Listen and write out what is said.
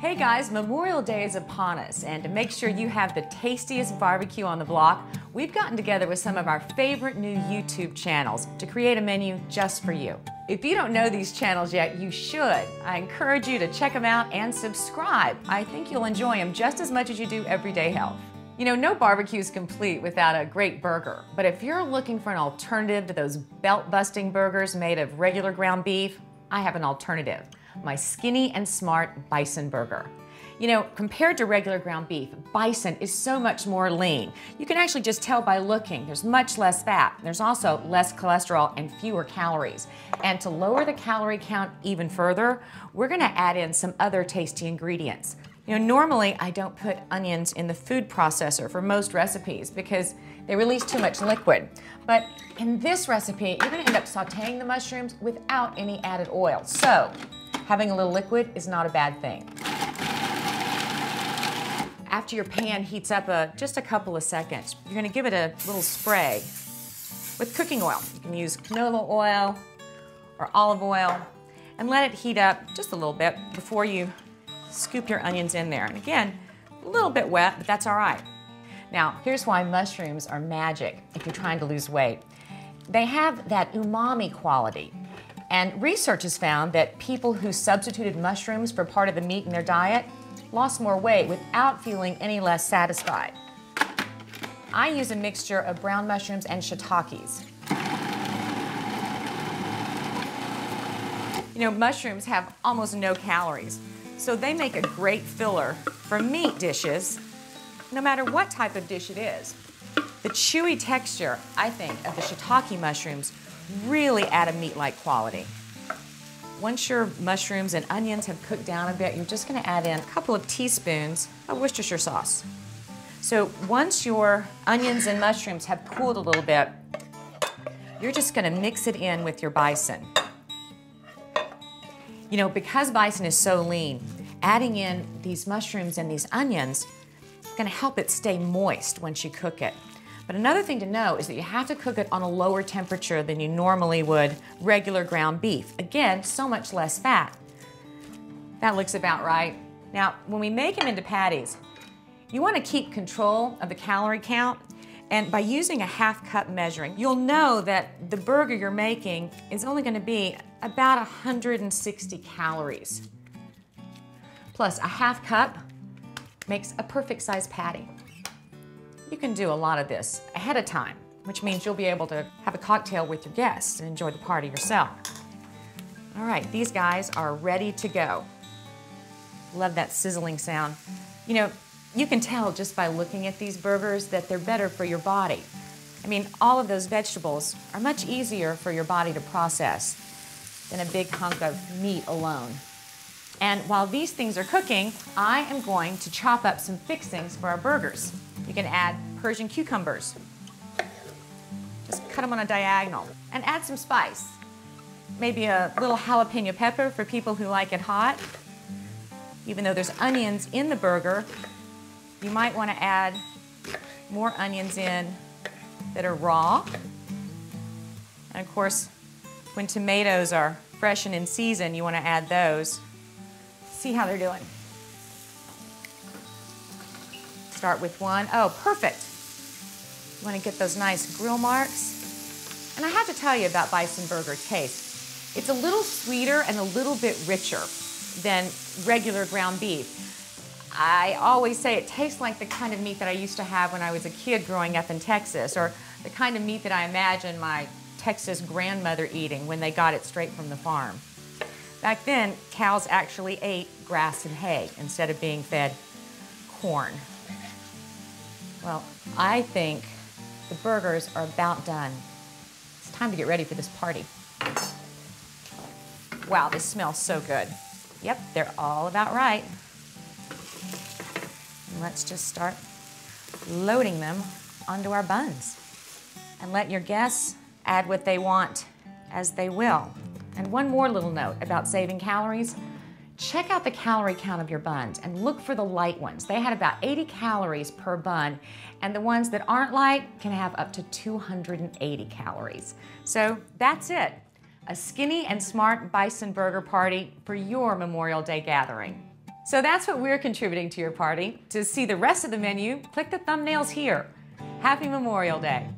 Hey guys, Memorial Day is upon us, and to make sure you have the tastiest barbecue on the block, we've gotten together with some of our favorite new YouTube channels to create a menu just for you. If you don't know these channels yet, you should. I encourage you to check them out and subscribe. I think you'll enjoy them just as much as you do everyday health. You know, no barbecue is complete without a great burger, but if you're looking for an alternative to those belt busting burgers made of regular ground beef, I have an alternative my Skinny and Smart Bison Burger. You know, compared to regular ground beef, bison is so much more lean. You can actually just tell by looking. There's much less fat. There's also less cholesterol and fewer calories. And to lower the calorie count even further, we're gonna add in some other tasty ingredients. You know, normally I don't put onions in the food processor for most recipes because they release too much liquid. But in this recipe, you're gonna end up sauteing the mushrooms without any added oil. So having a little liquid is not a bad thing. After your pan heats up a, just a couple of seconds, you're gonna give it a little spray with cooking oil. You can use canola oil or olive oil and let it heat up just a little bit before you scoop your onions in there. And again, a little bit wet, but that's all right. Now, here's why mushrooms are magic if you're trying to lose weight. They have that umami quality. And research has found that people who substituted mushrooms for part of the meat in their diet lost more weight without feeling any less satisfied. I use a mixture of brown mushrooms and shiitakes. You know, mushrooms have almost no calories, so they make a great filler for meat dishes, no matter what type of dish it is. The chewy texture, I think, of the shiitake mushrooms really add a meat-like quality. Once your mushrooms and onions have cooked down a bit, you're just gonna add in a couple of teaspoons of Worcestershire sauce. So once your onions and mushrooms have cooled a little bit, you're just gonna mix it in with your bison. You know, because bison is so lean, adding in these mushrooms and these onions is gonna help it stay moist once you cook it. But another thing to know is that you have to cook it on a lower temperature than you normally would regular ground beef. Again, so much less fat. That looks about right. Now, when we make them into patties, you want to keep control of the calorie count and by using a half cup measuring, you'll know that the burger you're making is only going to be about 160 calories. Plus, a half cup makes a perfect size patty. You can do a lot of this ahead of time, which means you'll be able to have a cocktail with your guests and enjoy the party yourself. All right, these guys are ready to go. Love that sizzling sound. You know, you can tell just by looking at these burgers that they're better for your body. I mean, all of those vegetables are much easier for your body to process than a big hunk of meat alone. And while these things are cooking, I am going to chop up some fixings for our burgers. You can add Persian cucumbers. Just cut them on a diagonal. And add some spice. Maybe a little jalapeno pepper for people who like it hot. Even though there's onions in the burger, you might want to add more onions in that are raw. And of course, when tomatoes are fresh and in season, you want to add those. See how they're doing. Start with one. Oh, perfect. You want to get those nice grill marks. And I have to tell you about bison burger taste. It's a little sweeter and a little bit richer than regular ground beef. I always say it tastes like the kind of meat that I used to have when I was a kid growing up in Texas, or the kind of meat that I imagine my Texas grandmother eating when they got it straight from the farm. Back then, cows actually ate grass and hay instead of being fed corn. Well, I think the burgers are about done. It's time to get ready for this party. Wow, this smells so good. Yep, they're all about right. Let's just start loading them onto our buns. And let your guests add what they want as they will. And one more little note about saving calories. Check out the calorie count of your buns and look for the light ones. They had about 80 calories per bun, and the ones that aren't light can have up to 280 calories. So that's it. A skinny and smart bison burger party for your Memorial Day gathering. So that's what we're contributing to your party. To see the rest of the menu, click the thumbnails here. Happy Memorial Day.